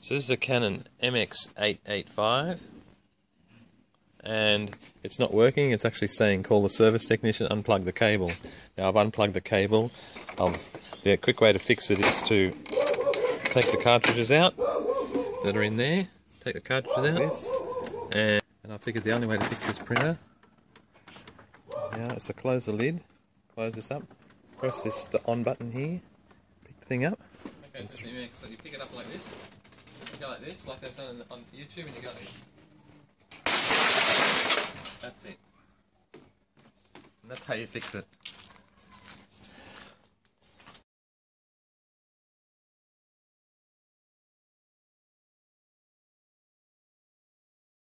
So this is a Canon MX885 and it's not working. It's actually saying call the service technician, unplug the cable. Now I've unplugged the cable. I've, the quick way to fix it is to take the cartridges out that are in there. Take the cartridges out. And, and I figured the only way to fix this printer now is to close the lid, close this up, press this on button here, pick the thing up. Okay, so you pick it up like this go like this, like I've done on YouTube, and you go like this. That's it. And that's how you fix it.